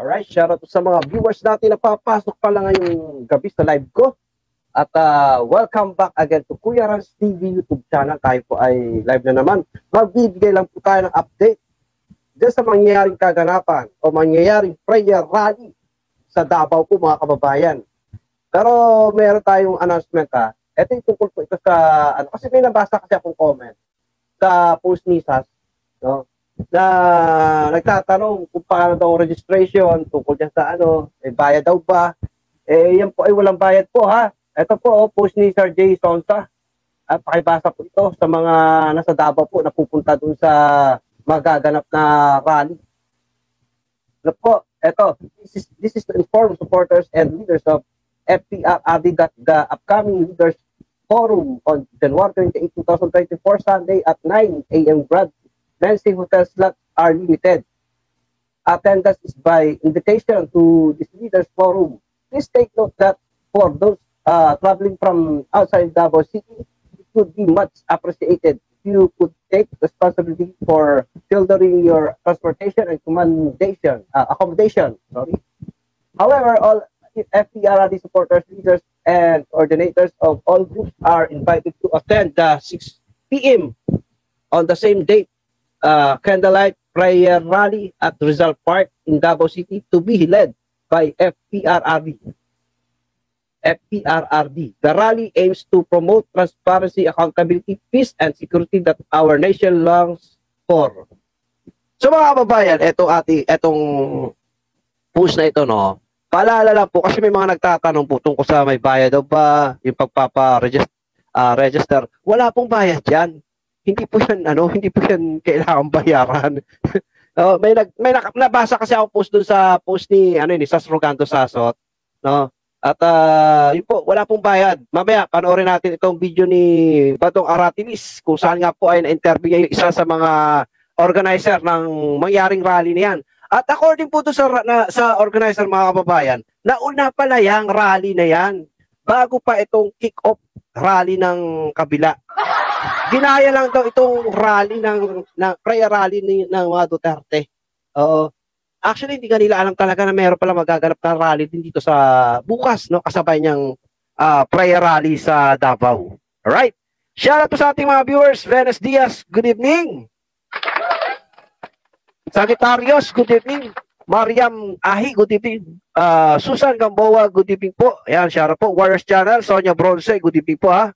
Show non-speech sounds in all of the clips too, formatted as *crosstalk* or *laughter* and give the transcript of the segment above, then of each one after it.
Alright, shout out sa mga viewers natin na papasok pa lang ngayong gabi sa live ko. At uh, welcome back again to Kuya Rans TV YouTube channel. Tayo po ay live na naman. Magbibigay lang po tayo ng update dyan sa mangyayaring kaganapan o mangyayaring prayer rally sa Davao po mga kababayan. Pero meron tayong announcement ha. Ito yung tungkol po ito sa, ano, kasi may nabasa kasi akong comment sa post ni SAS, no? Na nagtatanong kung paano daw registration tungkol dyan sa ano, eh, bayad daw ba? Eh, yan po ay walang bayad po ha. Ito po, oh, post ni Sir Jay Sonsa. At pakibasa po ito sa mga nasa Davao po na pupunta dun sa magaganap na rally. Ito po, ito, this is, this is to inform supporters and leaders of FPRRD that the upcoming leaders forum on January 28, 2024, Sunday at 9 a.m. Brad Wednesday hotel slots are limited. Attendance is by invitation to this leaders forum. Please take note that for those uh, traveling from outside Davao City, it would be much appreciated if you could take responsibility for filtering your transportation and accommodation. Uh, accommodation. Sorry. However, all FPRD supporters, leaders, and coordinators of all groups are invited to attend the 6 p.m. on the same date uh, candlelight prayer rally at Rizal Park in Davao City to be led by FPRRD. FPRRD. The rally aims to promote transparency, accountability, peace, and security that our nation longs for. So mga kababayan, etong ati, etong post na ito, no, paalala lang po, kasi may mga nagtatanong po tungkol sa may bayad daw ba, yung pagpapa-register, uh, register. Wala pong bayad yan hindi po yan ano, hindi po yan kailangan bayaran. *laughs* oh, may nag may nak, nabasa kasi ako post dun sa post ni ano ni Sas Roganto Sasot, no? At uh, yun po, wala pong bayad. Mamaya, panoorin natin itong video ni Batong Aratilis kung saan nga po ay na-interview niya isa sa mga organizer ng mangyaring rally na yan. At according po to sa, na, sa organizer mga kababayan, nauna pala yung rally na yan bago pa itong kick-off rally ng kabila. Ginaya lang daw itong rally ng, ng prayer rally ni, ng mga Duterte. Oo. Actually, hindi kanila alam talaga na meron pala magaganap na rally din dito sa bukas, no? Kasabay niyang uh, prayer rally sa Davao. Alright? Shout out po sa ating mga viewers. Venus Diaz, good evening. Sagittarius, good evening. Mariam Ahi, good evening. Uh, Susan Gamboa, good evening po. Ayan, shout out po. Warriors Channel, Sonia Bronze, good evening po ha.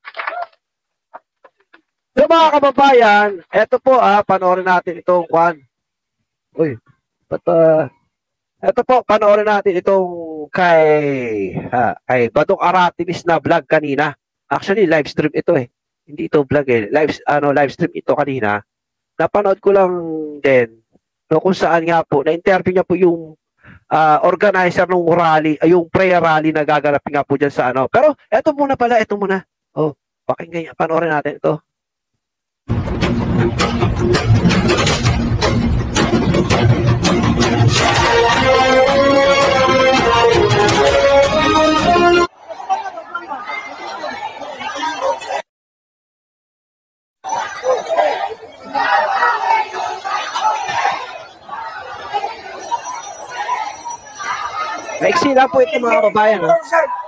So mga kababayan, eto po ah, panoorin natin itong kwan. Uy, but uh, eto po, panoorin natin itong kay, ha, kay Badong Aratilis na vlog kanina. Actually, live stream ito eh. Hindi ito vlog eh. Live, ano, live stream ito kanina. Napanood ko lang din no, kung saan nga po, na-interview niya po yung uh, organizer ng rally, uh, yung prayer rally na gaganap nga po dyan sa ano. Pero eto muna pala, eto muna. Oh, pakinggan, panoorin natin ito. Maiksi lang po ito mga kababayan. No?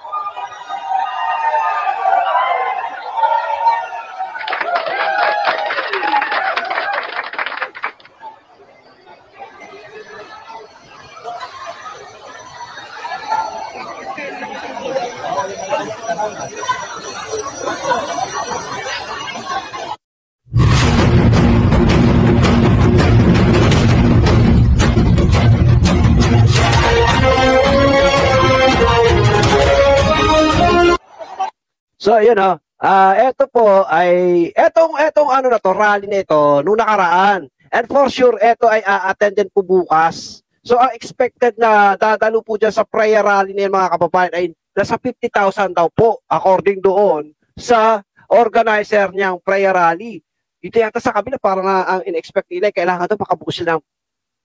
Yun o. Uh, eto po ay, etong, etong ano na to, rally na ito, nung nakaraan. And for sure, eto ay a-attend din po bukas. So, ang expected na dadalo po dyan sa prayer rally na mga kababayan ay nasa 50,000 daw po, according doon sa organizer niyang prayer rally. Dito yata sa kabila, para na ang in-expect nila, kailangan daw makabukas sila ng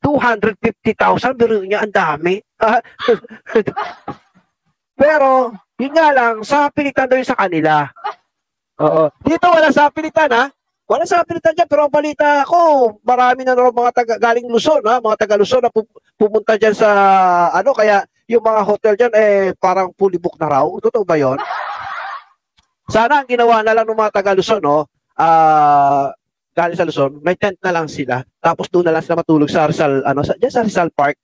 250,000, pero niya ang dami. *laughs* *laughs* pero, yun nga lang, sa pilitan daw sa kanila. Oo. Dito wala sa pilitan ha. Wala sa pilitan dyan, pero ang balita ko, marami na raw mga taga, galing Luzon, ha? mga taga Luzon na pu- pumunta dyan sa, ano, kaya yung mga hotel dyan, eh, parang fully book na raw. Totoo ba yon? Sana ang ginawa na lang ng mga taga Luzon, no, ah, galing sa Luzon, may tent na lang sila. Tapos doon na lang sila matulog sa Rizal, ano, sa, dyan sa Rizal Park.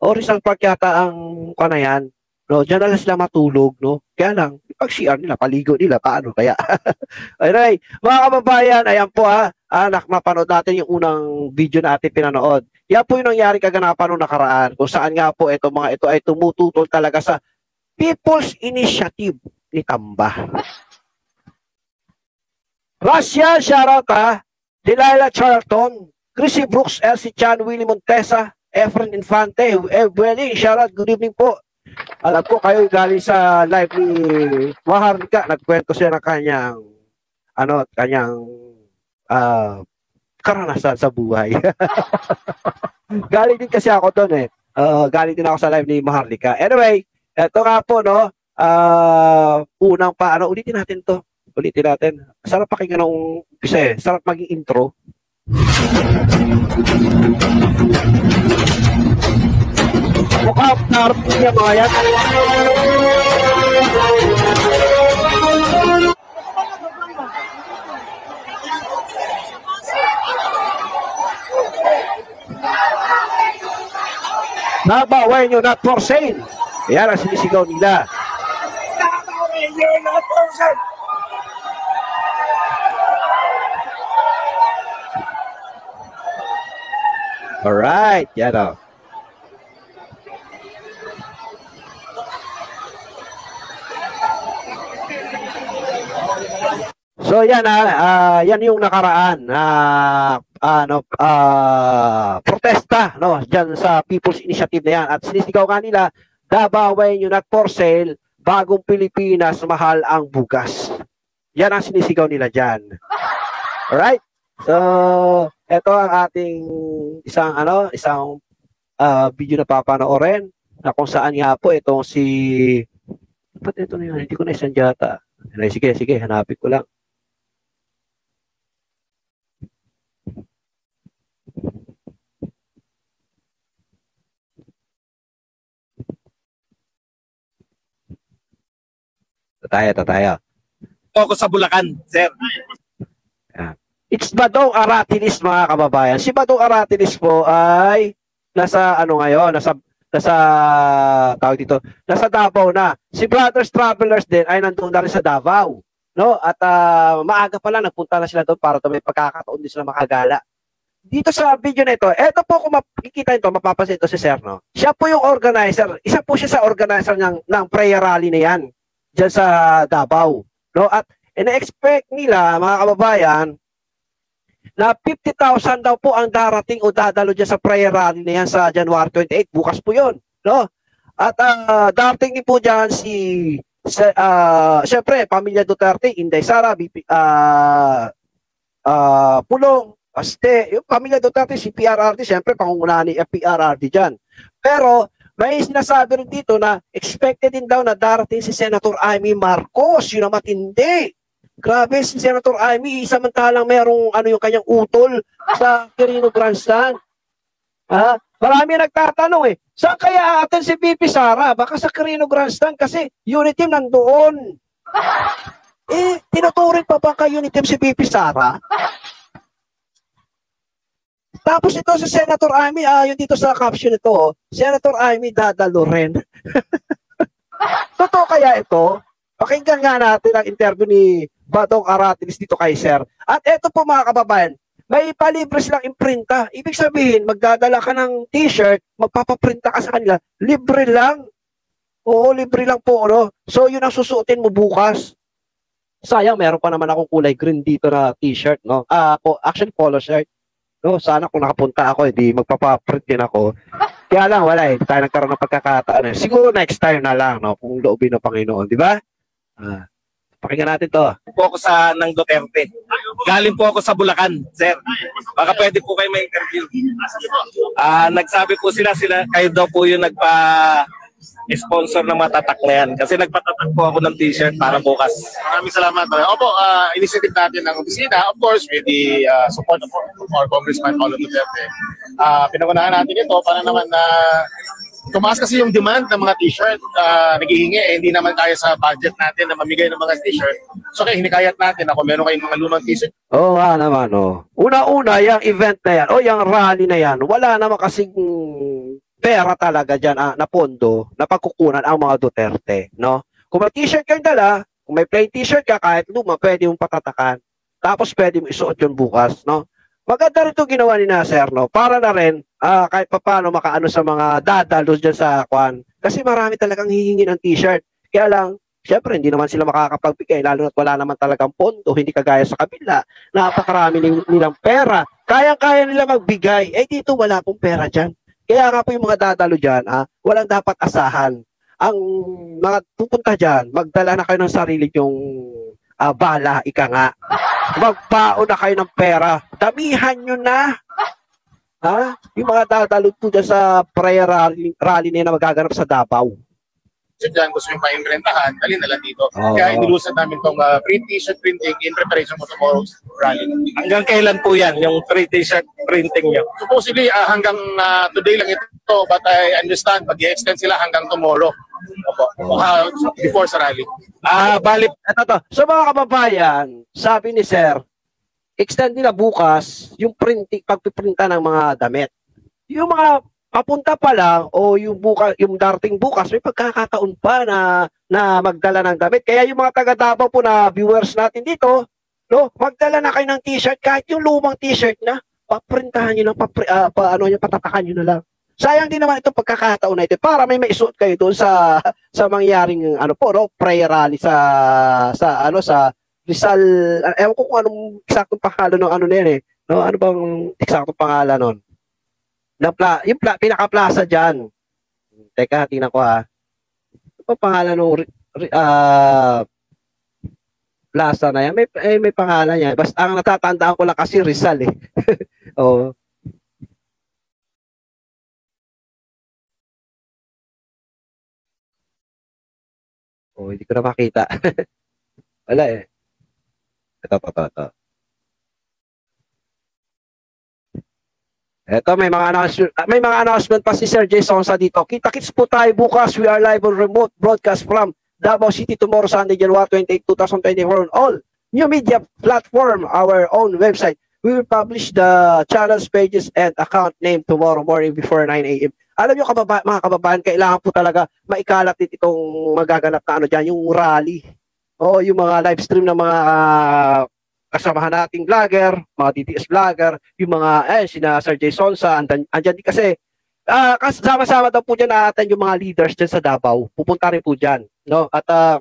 O Rizal Park yata ang kanayan. No, diyan na sila matulog, no? Kaya lang, pag CR nila, paligo nila, paano kaya? *laughs* Alright, mga kababayan, ayan po ha, anak, mapanood natin yung unang video na ating pinanood. Yan po yung nangyari kaganapan nung nakaraan, kung saan nga po ito mga ito ay tumututol talaga sa People's Initiative ni Tamba. *laughs* Russia, shoutout ha, Delilah Charlton, Chrissy Brooks, Elsie Chan, Willie Montesa, Efren Infante, Evelyn, shoutout, good evening po. Alam ko kayo galing sa live ni Maharlika, nagkwento siya ng kanyang ano, kanyang ah karanasan sa buhay. *laughs* galing din kasi ako doon eh. Ah, galing din ako sa live ni Maharlika. Anyway, eto nga po no, ah unang pa ano, ulitin natin 'to. Ulitin natin. Sarap pakinggan ng umpisa eh. Sarap maging intro. Niya mga yan. Nabaway nyo not for sale. Yan ang sinisigaw nila. Alright, yan o. So yan ah, ah, yan yung nakaraan na ano ah protesta no diyan sa People's Initiative na yan at sinisigaw nga nila Dabaway nyo not for sale bagong Pilipinas mahal ang bugas. Yan ang sinisigaw nila diyan. Alright? So ito ang ating isang ano, isang ah, video na papanoorin na kung saan nga po itong si Ba't ito na yun? Hindi ko na isang yata. Ay, Sige, sige, hanapin ko lang. Ito tayo, ito tayo. po ako sa Bulacan, sir. It's Badong Aratilis mga kababayan. Si Badong Aratilis po ay nasa ano ngayon, nasa nasa tawag dito, nasa Davao na. Si Brothers Travelers din ay nandoon na rin sa Davao. No? At ah, maaga pa lang nagpunta na sila doon para to may pagkakataon din sila makagala. Dito sa video na ito, eto po kung makikita nito, mapapansin ito si Sir, no? Siya po yung organizer. Isa po siya sa organizer ng, ng prayer rally na yan dyan sa Davao. No? At ina-expect nila, mga kababayan, na 50,000 daw po ang darating o dadalo dyan sa prayer rally na yan sa January 28. Bukas po yun. No? At ah, darating din po dyan si, sa, ah, syempre, Pamilya Duterte, Inday Sara, BP, ah, ah, Pulong, Aste, yung Pamilya Duterte, si PRRD, syempre, pangungunahan ni PRRD dyan. Pero, may sinasabi rin dito na expected din daw na darating si Senator Amy Marcos. Yun ang matindi. Grabe si Senator Amy, samantalang merong ano yung kanyang utol sa Quirino Grandstand. Ha? Marami nagtatanong eh, saan kaya atin si BP Sara? Baka sa Quirino Grandstand kasi unit team nandoon. Eh, tinuturing pa ba ka unit team si BP Sara? Tapos ito si Senator Amy, ah, yung dito sa caption ito, oh, Senator Amy dadalo rin. *laughs* Totoo kaya ito? Pakinggan nga natin ang interview ni Badong Aratilis dito kay Sir. At eto po mga kababayan, may palibre silang imprinta. Ibig sabihin, magdadala ka ng t-shirt, magpapaprinta ka sa kanila, libre lang. Oo, libre lang po. Ano? So, yun ang susuotin mo bukas. Sayang, meron pa naman akong kulay green dito na t-shirt. No? Ah, po, actually, polo shirt. No, sana kung nakapunta ako, hindi magpapaprint din ako. Kaya lang, wala eh. Tayo nagkaroon ng pagkakataon. Eh. Siguro next time na lang, no? Kung loobin ng Panginoon, di ba? Ah, pakinggan natin to. Po ako sa ng Duterte. Galing po ako sa Bulacan, sir. Baka pwede po kayo may interview. Ah, nagsabi po sila sila kayo daw po yung nagpa sponsor ng matatak na yan. Kasi nagpatatak po ako ng t-shirt para bukas. Maraming salamat. Opo, uh, initiative natin ng opisina, of course, with the uh, support of our Congressman Paulo Duterte. Uh, pinagunahan natin ito para naman na tumaas kasi yung demand ng mga t-shirt uh, naghihingi eh, hindi naman kaya sa budget natin na mamigay ng mga t-shirt. So kaya hinikayat natin ako meron kayong mga lumang t-shirt Oo nga naman, oh. Una-una, yung event na yan, o yung rally na yan, wala naman kasing pera talaga dyan ah, na pondo na pagkukunan ang mga Duterte, no? Kung may t-shirt kang dala, kung may plain t-shirt ka, kahit luma, pwede mong patatakan. Tapos pwede mo isuot yun bukas, no? Maganda rin itong ginawa ni Nasser, no? Para na rin, ah, kahit papaano makaano sa mga dadalos dyan sa kwan. Kasi marami talagang hihingi ng t-shirt. Kaya lang, Siyempre, hindi naman sila makakapagbigay, lalo na't wala naman talagang pondo, hindi kagaya sa kabila. Napakarami nilang pera. Kaya-kaya nila magbigay. Eh, dito wala pong pera dyan. Kaya nga po yung mga dadalo dyan, ah, walang dapat asahan. Ang mga pupunta dyan, magdala na kayo ng sarili yung ah, bala, ika nga. Magbaon na kayo ng pera. Damihan nyo na. Ha? Yung mga dadalo po dyan sa prayer rally, rally na yun na magaganap sa Davao. Dyan, gusto yung pa-imprentahan, dali na lang dito. Oo. Kaya inilusan namin itong uh, print t-shirt printing in preparation for tomorrow's rally. Hanggang kailan po yan, yung free t-shirt printing nyo? Supposedly, ah, hanggang ah, today lang ito, but I understand, mag extend sila hanggang tomorrow. Opo. Ah, before sa rally. Ah, bali Ito to. So mga kababayan, sabi ni Sir, extend nila bukas yung printing, pagpiprinta ng mga damit. Yung mga papunta pa lang o yung bukas, yung darating bukas, may pagkakataon pa na na magdala ng damit. Kaya yung mga taga Davao po na viewers natin dito, no, magdala na kayo ng t-shirt kahit yung lumang t-shirt na paprintahan niyo lang, papri, ah, pa, ano niyo, patatakan niyo na lang. Sayang din naman itong pagkakataon na ito para may maisuot kayo doon sa *laughs* sa mangyaring ano po no prayer rally sa sa ano sa Rizal ah, ewan ko kung anong eksaktong pangalan ng ano na yan eh no ano bang eksaktong pangalan nun na pla, yung pla, pinaka-plaza diyan teka tingnan ko ha. Ano ba pangalan ng ri- ah, plaza na yan? May eh, may pangalan yan. Basta ang natatandaan ko lang kasi Rizal eh. *laughs* Oh Oh, hindi ko na makita. *laughs* Wala eh. Ito, ito, ito, Ito, may mga announcement, ah, may mga announcement pa si Sir Jay Sonsa dito. Kita-kits po tayo bukas. We are live on remote broadcast from Davao City tomorrow, Sunday, January 28, 2024 on all new media platform, our own website. We will publish the channels, pages, and account name tomorrow morning before 9 a.m. Alam nyo, kababa, mga kababayan, kailangan po talaga maikalat itong magaganap na ano dyan, yung rally. O yung mga live stream ng mga ah, kasamahan nating vlogger, mga DTS vlogger, yung mga, eh, sina Sir Jay Sonsa, andan, andyan din kasi, ah kasama-sama daw po dyan natin yung mga leaders dyan sa Davao. Pupunta rin po dyan. No? At, ah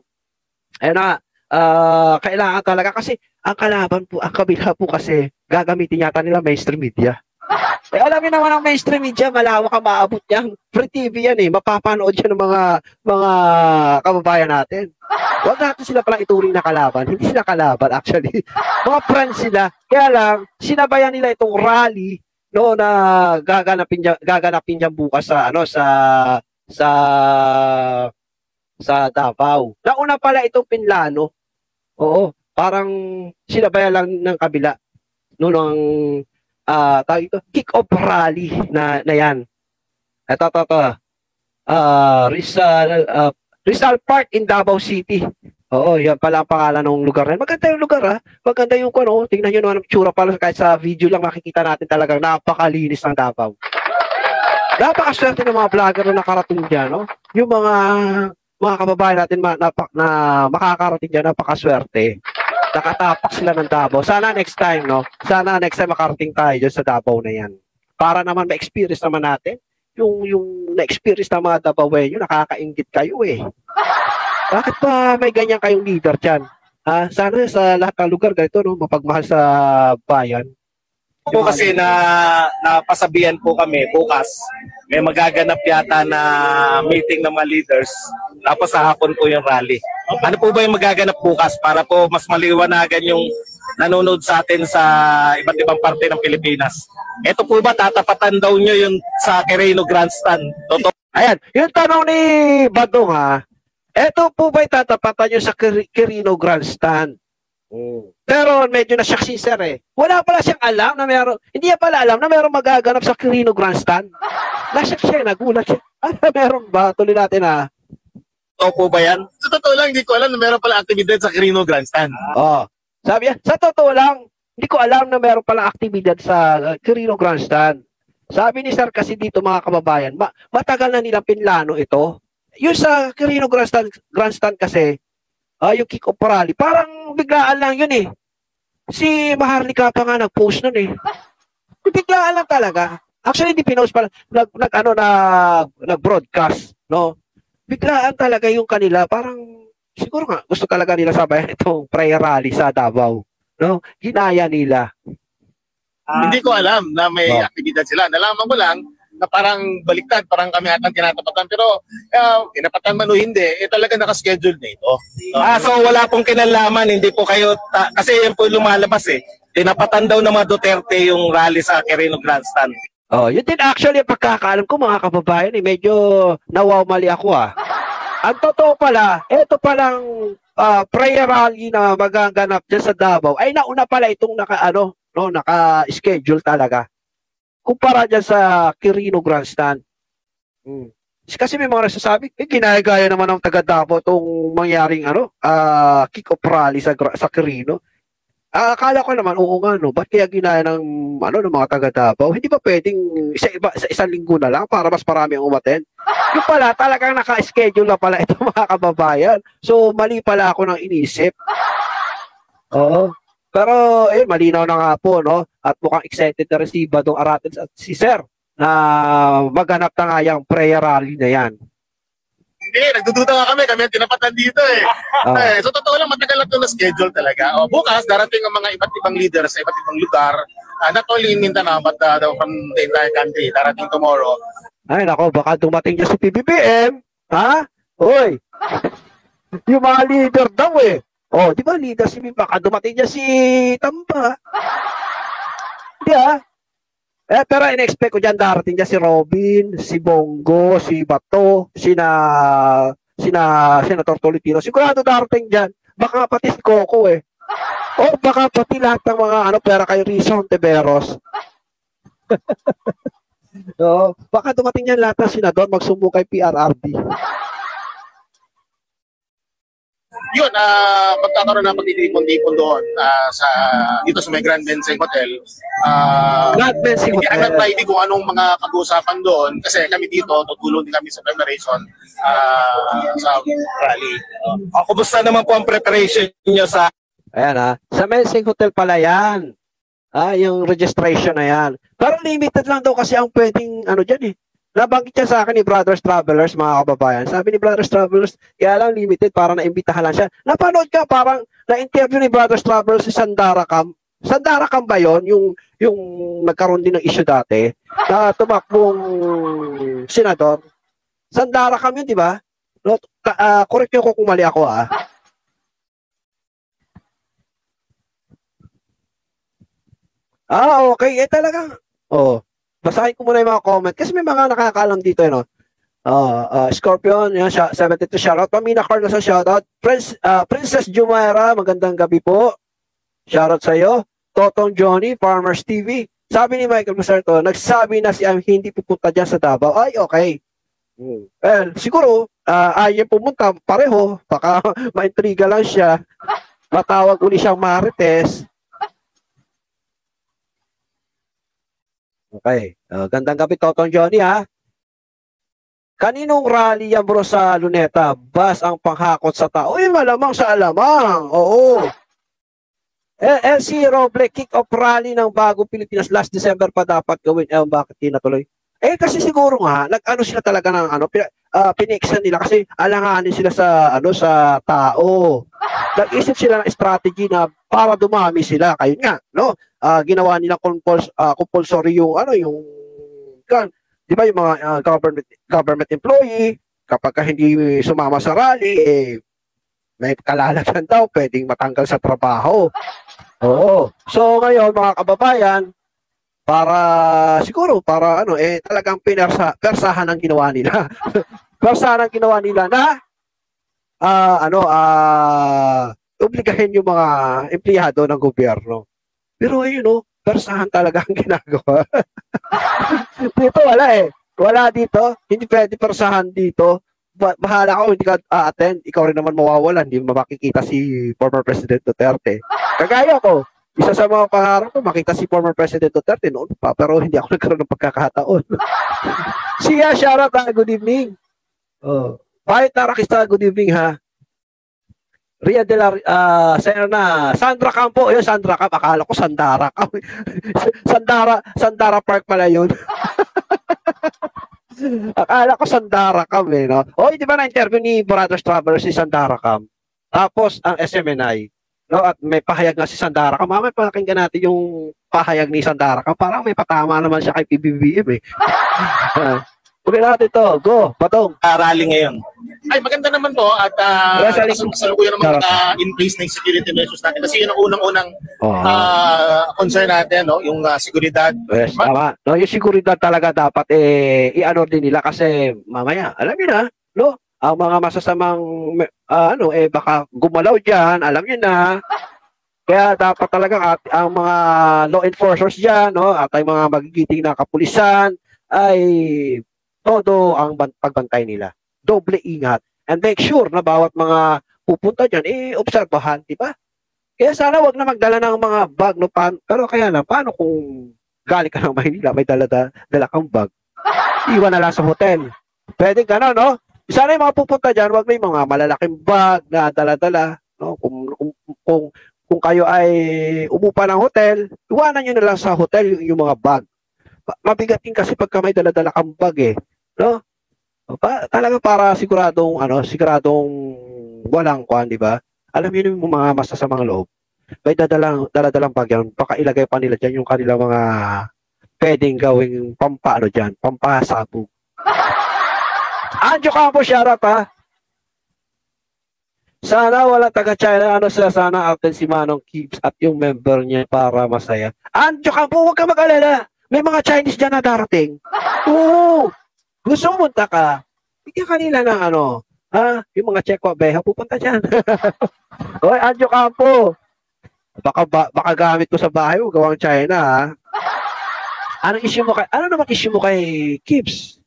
ayun na, ah kailangan talaga kasi ang kalaban po, ang kabila po kasi gagamitin yata nila mainstream media. Eh, alam niyo naman ang mainstream media, malawak ang maabot yan. Free TV yan eh. Mapapanood yan ng mga mga kababayan natin. Huwag natin sila palang ituring na kalaban. Hindi sila kalaban actually. *laughs* mga friends sila. Kaya lang, sinabayan nila itong rally no na gaganapin dyan, gaganapin dyan bukas sa ano sa sa sa Davao. Nauna pala itong Pinlano. Oo, parang sinabayan lang ng kabila no ng ah tawag ito, kick-off rally na, na yan. Ito, ito, ito. Ah, Rizal, ah, Rizal Park in Davao City. Oo, yan pala ang pangalan ng lugar na yan. Maganda yung lugar ha. Maganda yung ano, tingnan nyo naman ang tsura pala kahit sa video lang makikita natin talagang napakalinis ng Davao. Napakaswerte ng mga vlogger na nakarating dyan, no? Yung mga mga kababayan natin ma, na, na makakarating dyan, napakaswerte nakatapak sila ng Davao. Sana next time, no? Sana next time makarating tayo dyan sa Davao na yan. Para naman ma-experience naman natin yung yung na-experience ng mga Davaoenyo, nakakaingit kayo eh. Bakit pa may ganyan kayong leader dyan? Ha? Sana sa lahat ng lugar ganito, no? Mapagmahal sa bayan. po kasi na napasabihan po kami bukas may magaganap yata na meeting ng mga leaders tapos sa hapon po yung rally. Ano po ba yung magaganap bukas para po mas maliwanagan yung nanonood sa atin sa iba't ibang parte ng Pilipinas? Ito po ba tatapatan daw nyo yung sa Quirino Grandstand? Totoo? Ayan, yung tanong ni Badong ha, eto po ba itatapatan nyo sa Quirino Grandstand? Pero medyo na-shock si Sir eh. Wala pala siyang alam na meron, hindi niya pala alam na meron magaganap sa Quirino Grandstand. Na-shock siya, nagulat siya. *laughs* Ano meron ba? Tuloy natin ha. Totoo po ba yan? Sa totoo lang, hindi ko alam na meron pala aktibidad sa Quirino Grandstand. Oh. Sabi niya, sa totoo lang, hindi ko alam na meron palang aktibidad sa uh, Quirino Grandstand. Sabi ni Sir kasi dito mga kababayan, ma- matagal na nilang pinlano ito. Yung sa Quirino Grandstand, Grandstand kasi, ah yung kick off rally, parang biglaan lang yun eh. Si Maharlika pa nga nag-post nun eh. Biglaan lang talaga. Actually, hindi pinost pala. Nag, nag, ano, na, nag-broadcast, no? Biglaan talaga yung kanila. Parang, siguro nga, gusto talaga nila sabayan *laughs* itong prayer rally sa Davao. No? Ginaya nila. Hindi ko alam na may Oh. aktibidad sila. Nalaman ko lang na parang baliktad, parang kami atang tinatapatan. Pero uh, tinapatan man o hindi, eh talaga nakaschedule na ito. Ah, so wala pong kinalaman, hindi po kayo, ta- kasi yan po yung lumalabas eh. Tinapatan daw ng mga Duterte yung rally sa Quirino Grandstand. Oh, yun din actually ang pagkakaalam ko mga kababayan, eh, medyo nawawmali ako ah. *laughs* Ang totoo pala, ito palang ah, prayer rally na magaganap dyan sa Davao, ay nauna pala itong naka, ano, no, naka-schedule talaga. Kumpara dyan sa Quirino Grandstand. Hmm. Kasi may mga nagsasabi, eh, ginagaya naman ng taga Davao itong mangyaring ano, ah, kick-off rally sa, sa Quirino. Ah, akala ko naman, oo nga, no, ba't kaya ginaya ng, ano, ng mga taga Davao? Hindi ba pwedeng sa, iba, sa isang linggo na lang para mas marami ang umaten? Yung pala, talagang naka-schedule na pala ito *laughs* mga kababayan. So, mali pala ako nang inisip. Oo. Pero, eh, malinaw na nga po, no? At mukhang excited na rin si Badong Arates at si Sir na maghanap na nga yung prayer rally na yan. Hindi, nagdududa nga kami. Kami ang tinapatan dito eh. Ah. Eh, so totoo lang, matagal na ito na schedule talaga. O, bukas, darating ang mga iba't ibang leaders sa iba't ibang lugar. Uh, not only in Mindanao, but uh, from the entire country. Darating tomorrow. Ay, nako, baka dumating dyan si PBBM. Ha? Hoy! yung mga leader daw eh. Oh, di ba leader si baka dumating dyan si Tamba. Di ah. Eh, pero in-expect ko dyan darating dyan si Robin, si Bongo, si Bato, sina, sina, Senator Tolentino. Sigurado darating dyan. Baka pati si Coco eh. O baka pati lahat ng mga ano, pera kay Rizon Teberos. *laughs* Oo. Baka dumating yan lahat ng senador magsumbong kay PRRD. Yun, ah magkakaroon ng pagtitipon-tipon doon ah, sa dito sa may Grand Benseng Hotel. Ah Lahat Bensing Hotel. tayo di kung anong mga pag-uusapan doon kasi kami dito tutulong din kami sa preparation ah, sa rally. O, kumusta naman po ang preparation niyo sa Ayan ha. Sa Mensing Hotel pala yan. Ah, yung registration na yan. Pero limited lang daw kasi ang pwedeng ano dyan eh. Nabanggit niya sa akin ni Brothers Travelers, mga kababayan. Sabi ni Brothers Travelers, kaya lang limited para naimbitahan lang siya. Napanood ka, parang na-interview ni Brothers Travelers si Sandara Cam. Sandara Cam ba yun? Yung, yung nagkaroon din ng issue dati na tumakbong senador. Sandara Cam yun, di ba? No, ah, correct niyo ko kung mali ako ah. Ah, okay. Eh talagang, oh, basahin ko muna yung mga comment kasi may mga nakakaalam dito, eh, no? Ah, ah, Scorpion, yan, siya, 72 shoutout. Pamina Carlos sa shoutout. Prince, ah, Princess Jumaira, magandang gabi po. Shoutout sa iyo. Totong Johnny, Farmers TV. Sabi ni Michael Maserto, nagsabi na si Am hindi pupunta dyan sa Davao. Ay, okay. Hmm. Well, siguro, ah, ayaw pumunta pareho. Baka *laughs* maintriga lang siya. Matawag uli siyang Marites. Okay. Uh, gandang gabi, Totong Johnny, ha? Kaninong rally yan, bro, sa Luneta? Bas ang panghakot sa tao. Uy, malamang sa alamang. Oo. Eh, LC Roble, kick-off rally ng bago Pilipinas last December pa dapat gawin. Eh, bakit di natuloy? Eh, kasi siguro nga, nag-ano sila talaga ng ano, pina, uh, pinixan nila kasi alanganin sila sa, ano, sa tao. Nag-isip sila ng strategy na para dumami sila. Kayun nga, no? ah ginawa nila compuls ah, compulsory yung ano yung kan di ba yung mga ah, government government employee kapag ka hindi sumama sa rally eh may kalalagyan daw pwedeng matanggal sa trabaho. Oo. So ngayon mga kababayan, para siguro para ano eh talagang pinersa persahan ang ginawa nila. *laughs* persahan ang ginawa nila na ah ano ah obligahin yung mga empleyado ng gobyerno. Pero ayun no, persahan talaga ang *laughs* ginagawa. dito wala eh. Wala dito. Hindi pwede persahan dito. Ba- bahala ka hindi ka a-attend. Ikaw rin naman mawawalan. Hindi mo makikita si former President Duterte. Kagaya ko, isa sa mga pangarap ko, makita si former President Duterte noon pa, pero hindi ako *laughs* nagkaroon ng pagkakataon. *laughs* Siya, ha, good evening. Oh. Bakit Tarakista, good evening ha. Ria de la, uh, na, Sandra Campo, yun, Sandra Camp, akala ko Sandara Camp. *laughs* Sandara, Sandara Park pala yun. akala ko Sandara Camp eh, no? O, di ba na-interview ni Brothers Traveler si Sandara Camp? Tapos, ang SMNI, no, at may pahayag nga si Sandara Camp. Mamaya pakinggan natin yung pahayag ni Sandara Camp. Parang may patama naman siya kay PBBM eh. *laughs* Tuloy natin to. Go, patong. Ah, rally ngayon. Ay, maganda naman po at uh, kasalukuyan naman uh, in place na yung security measures natin. Kasi yun ang unang-unang Oh. ah, concern natin, no? yung uh, seguridad. Yes, tama. No, yung seguridad talaga dapat eh i-ano din nila kasi mamaya, alam niyo na, no? Ang mga masasamang ah, ano eh baka gumalaw diyan, alam niyo na. Kaya dapat talaga at ang mga law enforcers diyan, no, at ang mga magigiting na kapulisan ay todo ang ban- pagbantay nila. Doble ingat and make sure na bawat mga pupunta diyan eh obserbahan, di ba? Kaya sana wag na magdala ng mga bag no pan pero kaya lang paano kung galing ka ng Maynila may dala dala kang bag. Iwan na lang sa hotel. Pwede gano'n, no? Sana yung mga pupunta dyan, wag may mga malalaking bag na dala-dala. No? Kung, kung, kung, kung kayo ay umupa ng hotel, iwanan nyo na lang sa hotel yung, yung mga bag. Ma- Mabigat din kasi pagka may dala-dala kang bag eh. No? Pa, talaga para siguradong, ano, siguradong walang kwan, di ba? Alam niyo yung mga masasamang loob. May dadalang, daladalang bag yan. Baka ilagay pa nila dyan yung kanilang mga pwedeng gawing pampaano dyan, pampasabog. *laughs* Anjo Campo, shoutout ha. Sana wala taga China, ano sila sana atin si Manong Keeps at yung member niya para masaya. Anjo Campo, huwag ka mag-alala. May mga Chinese dyan na darating. Oo. Gusto mo munta ka. Bigyan kanila ng ano, ha? Yung mga Checo Beha, pupunta dyan. *laughs* Hoy, Anjo Campo. Baka, ba, baka gamit ko sa bahay mo, gawang China, ha? Anong issue mo kay, ano naman issue mo kay Kips?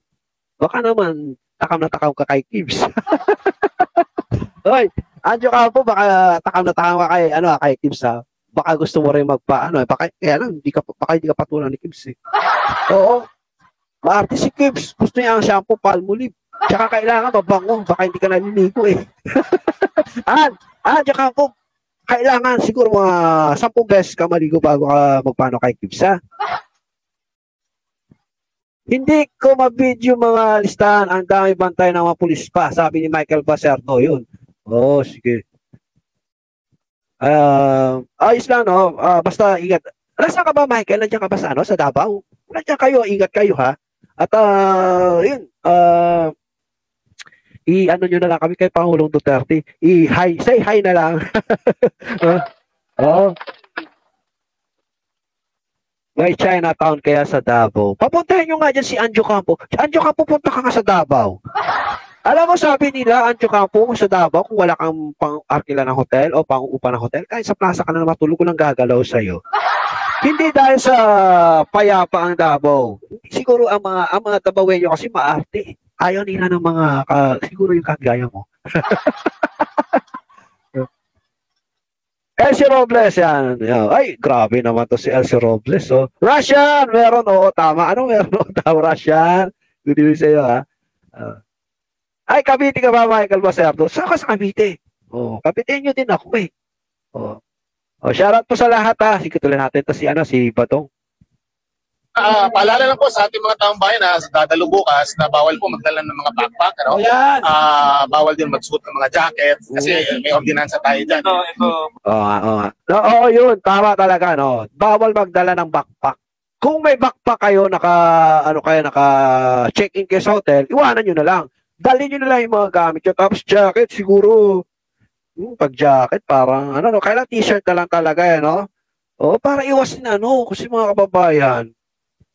Baka naman, takam na takam ka kay Kips. *laughs* Hoy, Anjo ka po, baka takam na takam ka kay, ano, kay Kips ha. Baka gusto mo rin magpa, ano, baka, kaya lang, hindi ka, baka hindi ka patulan ni Kips eh. *laughs* Oo. Maarte si Kips. Gusto niya ang shampoo, palmolive. Tsaka kailangan mabango, baka hindi ka naliligo eh. An, Anjo ka po, kailangan siguro mga 10 beses ka maligo bago ka magpano kay Kips ha. Hindi ko mabidyo mga listahan. Ang dami bantay ng mga pulis pa. Sabi ni Michael Baserto yun. Oo, oh, sige. Ah, ayos lang, no? Ah, basta ingat. Nasa ka ba, Michael? Nandiyan ka ba sa, ano, sa Davao? Nandiyan kayo, ingat kayo, ha? At, ah, yun, ah, i-ano nyo na lang kami kay Pangulong Duterte. I-hi, say hi na lang. *laughs* Oo. May Chinatown kaya sa Davao. Papuntahin nyo nga dyan si Anjo Campo. Si Anjo Campo, punta ka nga sa Davao. *laughs* Alam mo, sabi nila, Anjo Campo, kung sa Davao, kung wala kang pang-arkila ng hotel o pang-upa ng hotel, kahit sa plaza ka na matulog ko ng gagalaw sa'yo. *laughs* Hindi dahil sa payapa ang Davao. Siguro ang mga, ang mga Dabawenyo kasi maarte. Ayaw nila ng mga, ka- siguro yung kagaya mo. *laughs* Elsie Robles yan. Yan. Ay, grabe naman to si Elsie Robles. Oh. Russian! Meron, oo, tama. Ano meron? Oo, tama, Russian. Good evening sa iyo, ha? Ah. ay, Cavite ka ba, Michael Baserdo? Saan ka sa Cavite? Oh, Cavite nyo din ako, eh. Oh. Oh, shoutout po sa lahat, ha? Sige, tuloy natin to si, ano, si Batong. Ah, paalala lang po sa ating mga taong bayan na sa dadalo bukas na bawal po magdala ng mga backpack, ano? Oh! Ah, bawal din magsuot ng mga jacket kasi may ordinansa tayo dyan. Ito, ito. Oo oo nga. No, oo, yun. Tama talaga, no. Bawal magdala ng backpack. Kung may backpack kayo, naka, ano kayo, naka check-in kayo sa hotel, iwanan nyo na lang. Dalhin nyo na lang yung mga gamit nyo. Tapos jacket, siguro, yung pag jacket, parang, ano, no, kailan t-shirt na lang talaga, eh, no? Oo, para iwasin, ano, kasi mga kababayan,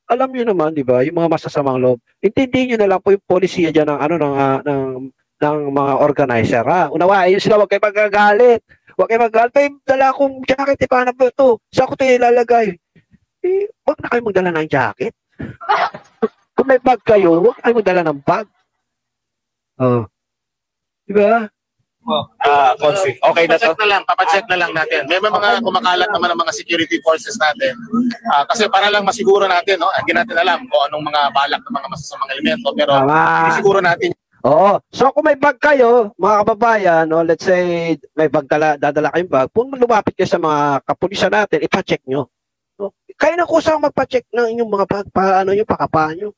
alam niyo naman, di ba, yung mga masasamang loob, intindihin niyo na lang po yung polisiya dyan ng, ano, ng, ah, ng, ng mga organizer, ha? Unawain sila, huwag kayo magagalit. Huwag kayo magagalit. May dala akong jacket, eh, paano ba ito? Saan ko ito ilalagay? Eh, huwag na kayo magdala ng jacket. *laughs* Kung may bag kayo, huwag kayo magdala ng bag. Oh. Di ba? Ah, Consi. Okay na to? Papacheck na lang, papacheck na lang natin. May mga kumakalat naman ng mga security forces natin. Ah, kasi para lang masiguro natin, no? Hindi natin alam kung anong mga balak ng mga masasamang elemento. Pero Tama. siguro natin Oo. So kung may bag kayo, mga kababayan, no, let's say may bag dala, dadala kayong bag, kung lumapit kayo sa mga kapulisan natin, ipa-check nyo. No? Kayo na kusang magpa-check ng inyong mga bag, pa, ano yung pakapaan nyo.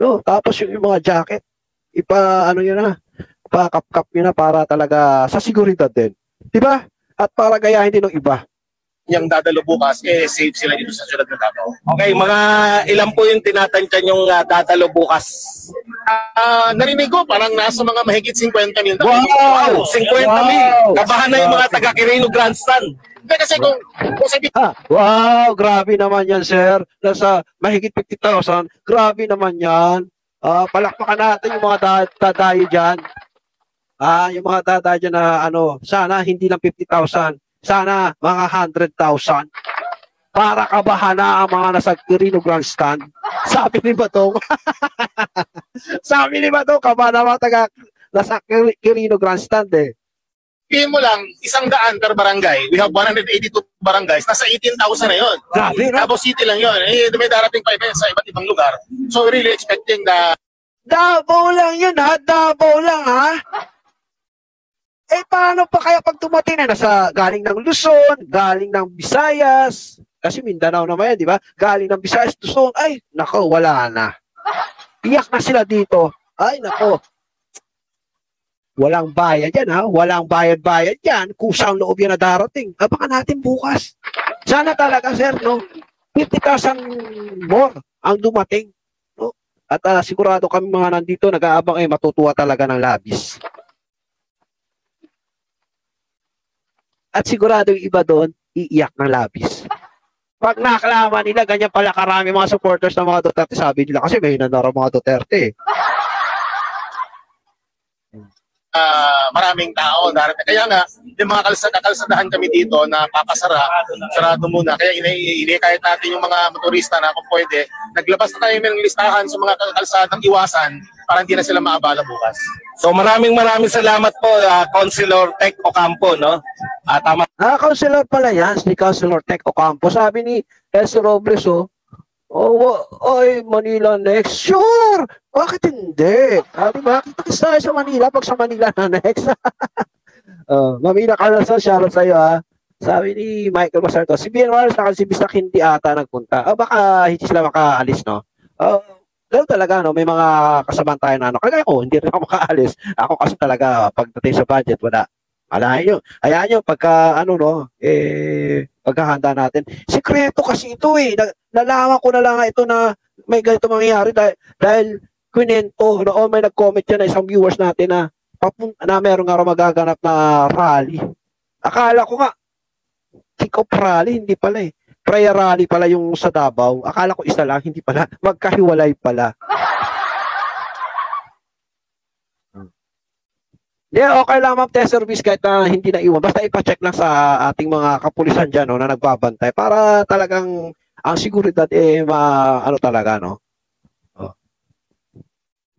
No? Tapos yung, yung mga jacket, ipa, ano yun na, pa-kap-kap nyo na para talaga sa seguridad din. Di ba? At para gayahin din ng iba. yung dadalo bukas, eh safe sila dito sa syudad ng Davao. Okay, mga ilan po yung tinatantyan yung uh, dadalo bukas? Ah, narinig ko parang nasa mga mahigit 50 mil. Wow! 50 mil! Wow! Kabahan na yung mga taga Quirino Grandstand. Hindi kasi kung, kung sabi Ha, wow, grabe naman yan, sir. Nasa mahigit 50,000. Grabe naman yan. Ah, palakpakan natin yung mga da- dadayo dyan. Ah, yung mga dadayo dyan na ano, sana hindi lang 50,000. Sana mga 100,000. Para kabahan na ang mga nasa Quirino Grandstand. *laughs* Sabi ni Batong. *laughs* Sabi ni Batong, kabahan na mga taga nasa Quir- Quirino Grandstand eh. Sabihin mo lang, isang daan per barangay. We have 182 barangays. Nasa 18,000 na yun. Grabe, no? Davao City lang yun. Eh, may darating pa events sa iba't ibang lugar. So, we're really expecting the Davao lang yun ha, Davao lang ha. Eh paano pa kaya pag tumating na nasa galing ng Luzon, galing ng Visayas, kasi Mindanao naman yan, di ba? Galing ng Visayas, Luzon, ay, nako, wala na. Iyak na sila dito. Ay, nako. Walang bayad yan ha, walang bayad-bayad yan. Kusang loob yan na darating. Abangan natin bukas. Sana talaga, sir, no? 50,000 more ang dumating. At ah, sigurado kami mga nandito nag-aabang eh matutuwa talaga ng labis. At sigurado yung iba doon iiyak ng labis. Pag nakalaman nila, ganyan pala karami mga supporters ng mga Duterte, sabi nila kasi may nanaro mga Duterte. Maraming tao darating. Kaya nga, yung mga kalsada, kalsadahan kami dito na papasara, sarado muna. Kaya ini inikayat natin yung mga motorista na kung pwede, naglabas na tayo ng listahan sa mga kalsadang iwasan para hindi na sila maabala bukas. So maraming maraming salamat po, uh, Councilor Tech Ocampo, no? Ah, tama Ah, Councilor pala yan, si Councilor Tech Ocampo. Sabi ni S. Robles, oh, oh, oy, Manila next. Sure! Bakit hindi? Ah, di ba? Kita tayo sa Manila pag sa Manila na next. *laughs* oh, Mamina Calasal, shoutout sa'yo, ha. Sabi ni Michael Masarto, si BNR sa si Bistak hindi ata nagpunta. Ah, baka hindi sila makaalis, no? Oh, Ganun talaga, no? May mga kasamaan tayo na ano. Kagaya ko, hindi rin ako *laughs* makaalis. Ako kasi talaga, pagdating sa budget, wala. Alahin nyo. Hayaan nyo, pagka, ano, no, eh, pagkahanda natin. Sikreto kasi ito, eh. Na, nalaman ko na lang ito na may ganito mangyayari dahil, dahil kwinento, noon may nag-comment yan na isang viewers natin na na meron nga magaganap na rally. Akala ko nga, kick-off rally, hindi pala eh. Prayer rally pala yung sa Davao. Akala ko isa lang, hindi pala. Magkahiwalay pala. Yeah, okay lang ma'am, test service kahit na hindi na iwan. Basta ipacheck lang sa ating mga kapulisan dyan no, na nagbabantay para talagang ang seguridad eh ma, ano talaga no. Oh.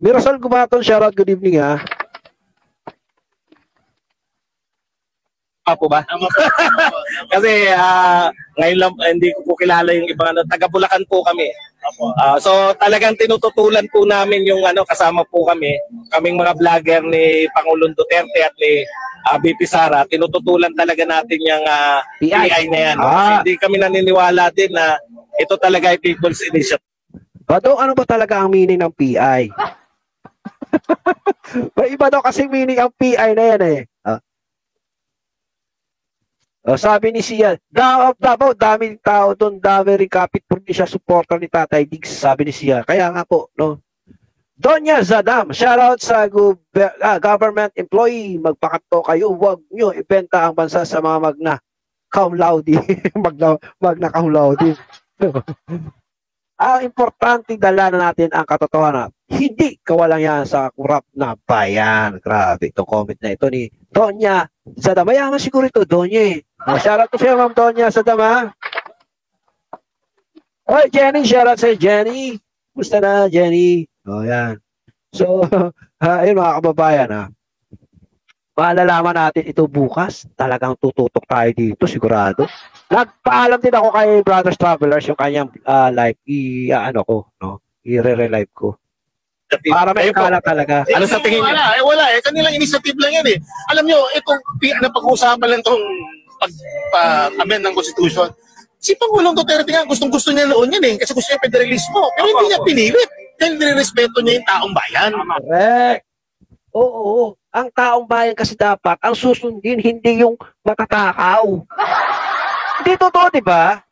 Mirasol Gumaton, shoutout, good evening ha. Pa po ba? *laughs* Kasi ah, ngayon lang, eh, hindi ko po kilala yung ibang ano, taga Bulacan po kami. Ah, so talagang tinututulan po namin yung ano kasama po kami, kaming mga vlogger ni Pangulong Duterte at ni ah, BP Sara, tinututulan talaga natin yung ah, PI. PI na yan. Kasi Ah. hindi kami naniniwala din na ito talaga ay People's Initiative. Bato, ano ba talaga ang meaning ng PI? *laughs* May iba daw kasi meaning ang PI na yan eh. Oh, sabi ni Siya, Davao, Davao, daming tao doon, dami rin kapit probinsya supporter ni Tatay Diggs, sabi ni Siya. Kaya nga po, no. Donya Zadam, shoutout sa guber- ah, government employee, magpakanto kayo, huwag nyo ibenta ang bansa sa mga magna cum laude. *laughs* magna, magna cum laude. ang importante dala na natin ang katotohanan. Hindi kawalang yan sa kurap na bayan. Grabe, itong comment na ito ni Donya Sadama. Mayaman siguro ito, Donya eh. Oh, shoutout to siya, Ma'am Donya Sadama. Oy, Jenny, shoutout sa Jenny. Musta na, Jenny? Oh, yan. So, *laughs* uh, yun mga kababayan, ha. Malalaman natin ito bukas. Talagang tututok tayo dito, sigurado. Nagpaalam din ako kay Brothers Travelers yung kanyang ah, live. I, ah, ano ko, no? I-re-relive ko. Para may kala talaga. Ano sa tingin niyo? Wala, eh wala eh. Kanilang initiative lang yan eh. Alam nyo, itong napag-uusapan lang itong pag-amend ng Constitution. Si Pangulong Duterte nga, gustong-gusto niya noon yan eh. Kasi gusto niya federalismo. Pero hindi niya pinilit. Dahil nirespeto niya yung taong bayan. Correct. Oo, oo. Ang taong bayan kasi dapat, ang susundin, hindi yung matatakaw. *laughs* hindi totoo, di ba?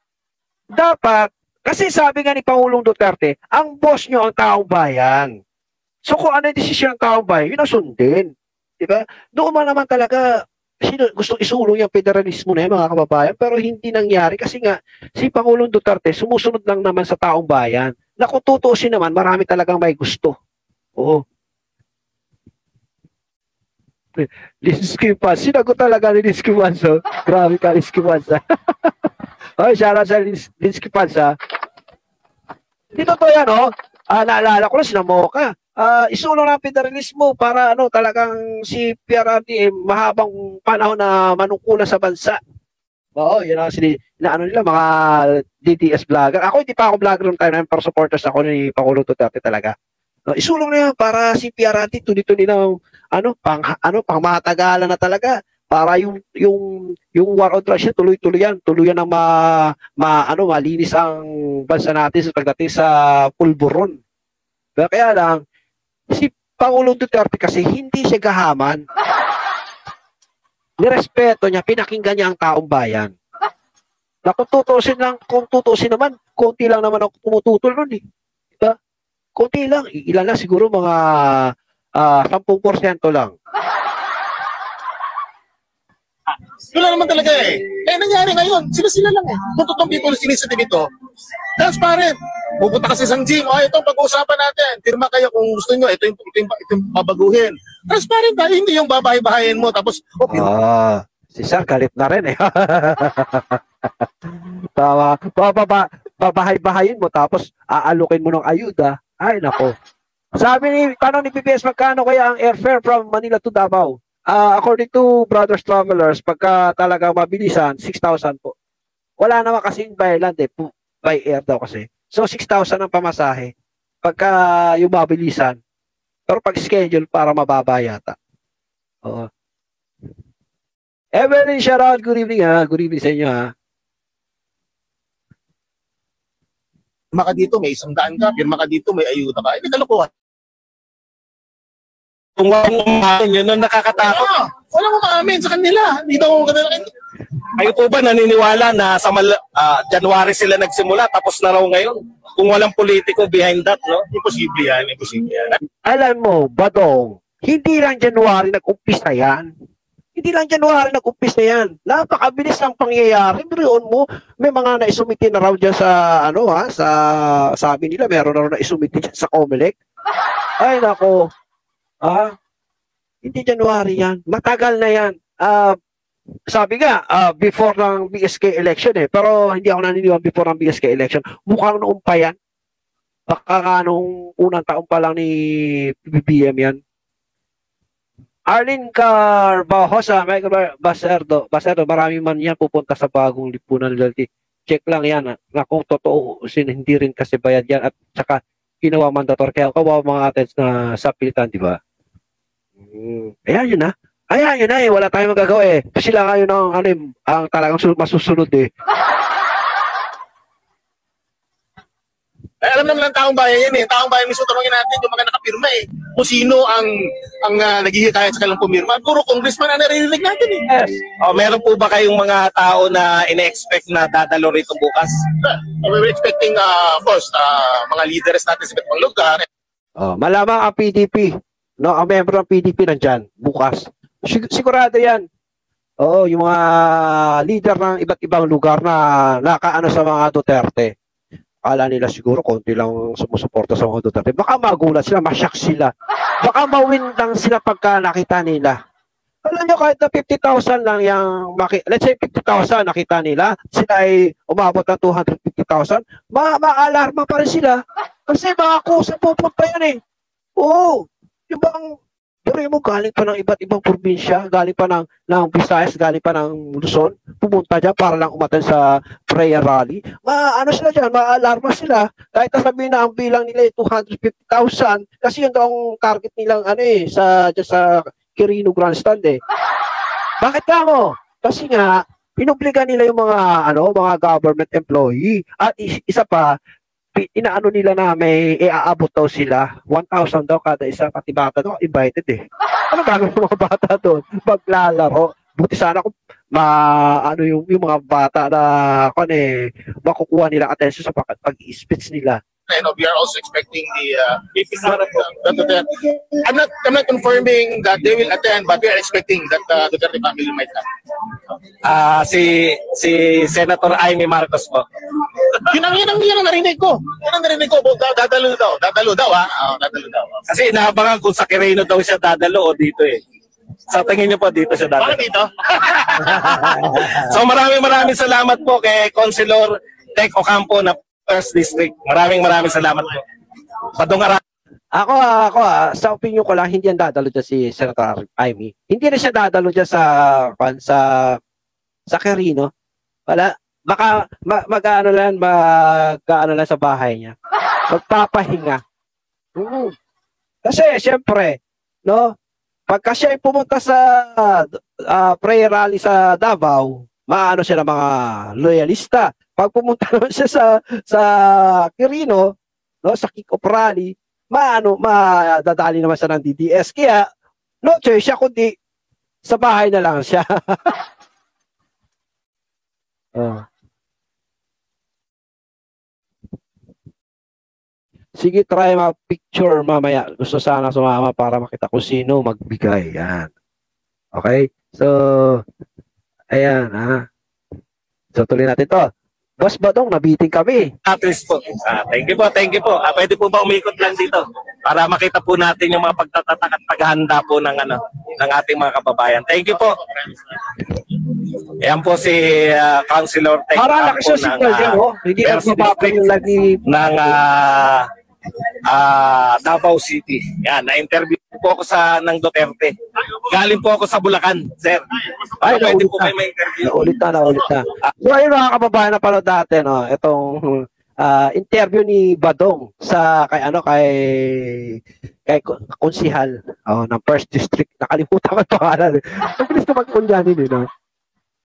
Dapat, kasi sabi nga ni Pangulong Duterte, ang boss nyo ang taong bayan. So kung ano yung desisyon ng taong bayan, yun ang sundin. Di ba? Doon man naman talaga, sino gusto isulong yung federalismo na yan, mga kababayan, pero hindi nangyari kasi nga, si Pangulong Duterte, sumusunod lang naman sa taong bayan, na kung tutuusin naman, marami talagang may gusto. Oo. Linsky Pans. Sinagot talaga ni Linsky Pans. Oh. Grabe ka, Linsky Pans. ah. Oy, shoutout sa. Ha. Hindi totoo yan, oh. Ah, naalala ko lang, sinamoka. Ah, isulong ng federalismo para ano talagang si PRRD eh, mahabang panahon na manungkulan sa bansa. Oo, yun ang sini, na ano nila, mga DTS vlogger. Ako hindi pa ako vlogger noong time na pero supporters ako ni Pangulo Duterte talaga. No, isulong na yan para si PRRD tuloy-tuloy ng ano pang ano pang matagalan na talaga para yung yung yung war on drugs niya, tuloy-tuloy yan tuluyan ng ma, ma ano malinis ang bansa natin sa pagdating sa pulburon pero kaya lang si Pangulong Duterte kasi hindi siya gahaman nirespeto niya pinakinggan niya ang taong bayan na kung tutusin lang kung tutusin naman konti lang naman ang tumututol nun eh diba? konti lang ilan lang siguro mga ah 10% lang Wala naman talaga eh. Eh, nangyari ngayon, sila-sila lang eh. Kung totoong people initiative ito, transparent. Pupunta ka sa gym, oh, ito pag-uusapan natin. Pirma kayo kung gusto nyo, ito yung, ito yung, ito yung babaguhin. Transparent tayo, hindi yung babahay-bahayin mo. Tapos, oh. Ah, si Sir galit na rin eh. *laughs* Tama. Bababa, babahay-bahayin mo tapos aalukin mo ng ayuda. Ay, nako. Sabi ni, tanong ni PBS, magkano kaya ang airfare from Manila to Davao? Ah, according to Brothers Travelers, pagka talaga mabilisan, 6,000 po. Wala naman kasing by land eh, by air daw kasi. So, 6,000 ang pamasahe. Pagka yung mabilisan. Pero pag schedule, para mababa yata. Oo. Evelyn, shout out. Good evening ha. Good evening sa inyo ha. pirma ka dito, may isang daan ka. Pirma ka dito, may ayuda ka. Hindi kalokohan. Kung walang umamin, yun ang nakakatakot. Ah, wala mo maamin sa kanila. Daw ako kanila. Kayo po ba naniniwala na sa Mal- ah, January sila nagsimula tapos na raw ngayon? Kung walang politiko behind that, no? Imposible yan, imposible yan. Alam mo, Badong, hindi lang January nag-umpisa yan. Hindi lang January nag-umpisa yan. Napakabilis ng pangyayari. Pero mo, may mga naisumiti na raw dyan sa, ano ha, sa, sabi nila, meron na raw naisumiti dyan sa Comelec. Ay, nako. Ah, hindi January yan. Matagal na yan. Ah, sabi nga, ah, before ng BSK election eh. Pero hindi ako naniniwala before ng BSK election. Mukhang noong pa yan. Baka nga nung unang taon pa lang ni BBM yan. Arlene Carvajosa, Michael Bar- Baserdo, Baserdo, marami man yan pupunta sa bagong lipunan loyalty. Check lang yan ah, na kung totoo sin hindi rin kasi bayad yan at saka ginawa mandator kaya kawawa mga atens na sa pilitan, di ba? Mm. Ayan yun na. Ayan yun na eh, wala tayong magagawa eh. Sila ngayon ang, ano, eh, ang talagang su- masusunod eh. Eh, alam naman ng taong bayan yan eh. Taong bayan mismo tanongin natin yung mga nakapirma eh. Kung sino ang ang uh, naghihikayat sa kanilang pumirma. Puro congressman ang naririnig natin eh. Yes. O, meron po ba kayong mga tao na ine-expect na dadalo rito bukas? Uh, we're expecting, uh, of course, uh, mga leaders natin sa ibang lugar. Oh, malamang ang PDP, no, ang member ng PDP nandyan bukas. Sig- sigurado 'yan. Oo, yung mga leader ng iba't ibang lugar na nakaano sa mga Duterte. akala nila siguro konti lang sumusuporta sa mga Duterte. Baka magulat sila, masyak sila. Baka mawin lang sila pagka nakita nila. Alam nyo, kahit na 50,000 lang yung, let's say 50,000 nakita nila, sila ay umabot ng 250,000, ma ma-alarma pa rin sila. Kasi mga kusa pupunta yan eh. Oo. Yung bang, Pero mo galing pa ng iba't ibang probinsya, galing pa ng, ng Visayas, galing pa ng Luzon, pumunta dyan para lang umaten sa prayer rally. Ma, ano sila dyan, ma-alarma sila. Kahit na sabihin na ang bilang nila ay 250,000, kasi yun daw target nilang ano eh, sa, dyan sa Quirino Grandstand eh. Bakit ka mo? Kasi nga, pinubligan nila yung mga ano mga government employee at is- isa pa inaano nila na may iaabot daw sila. 1,000 daw kada isa pati bata daw invited eh. *laughs* Ano gagawin ng mga bata doon? Maglalaro. Buti sana kung ma ano yung, yung mga bata na kan eh makukuha nila attention sa pag, pag-speech nila And uh, we are also expecting the uh, the Duterte. I'm not I'm not confirming that they will attend, but we are expecting that uh, Duterte family might come. Ah, si si Senator Amy Marcos po. Yun ang yun ang yun ang narinig ko. Yun ang narinig ko. Da- Dadalo daw. Dadalo daw ha. Oh, dadalo daw. Kasi inaabangan kung sa Quirino daw siya dadalo o dito eh. Sa tingin niyo po dito siya dadalo. Bakit dito? *laughs* So maraming maraming salamat po kay Councilor Tech Ocampo na First District. Maraming maraming salamat po. Padungara Ako, ah, ako, ah, sa opinion ko lang, hindi yan dadalo dyan si Senator Amy. Hindi na siya dadalo dyan sa, kwan, sa, sa Quirino. Wala, baka, ma, mag-ano lang, mag-ano lang sa bahay niya. Magpapahinga. Mm. Kasi, syempre, no, pagka siya pumunta sa ah, prayer rally sa Davao, maano siya ng mga loyalista. Pag pumunta *laughs* naman siya sa, sa Quirino, no, sa kick-off rally, maano, madadali naman siya ng DDS. Kaya, no choice siya, kundi sa bahay na lang siya. oh. *laughs* Sige, try ma-picture mamaya. Gusto sana sumama para makita kung sino magbigay. Yan. Okay? So, ayan, ha? So, tuloy natin to. Boss Badong, nabiting kami. Atris po. Ah, thank you po, thank you po. Ah, pwede po ba umikot lang dito para makita po natin yung mga pagtatatak at paghahanda po ng ano ng ating mga kababayan. Thank you po. Ayan po si ah, Councilor Tech Para laki siya ng, signal ah, dyan, oh. Hindi na yung live ni ng ah, ah, Davao City. Yan, na-interview po ako sa ng Duterte. Galing po ako sa Bulacan, sir. Ay, Ay, pwede po kayo ma-interview. Naulit na, naulit na. So, ayun mga kababayan na pala dati, no, itong ah, interview ni Badong sa kay ano kay kay ko- konsihal oh, ng first district nakalimutan ko ang pangalan. *laughs* Ang bilis ko mag-kunyanin eh, no?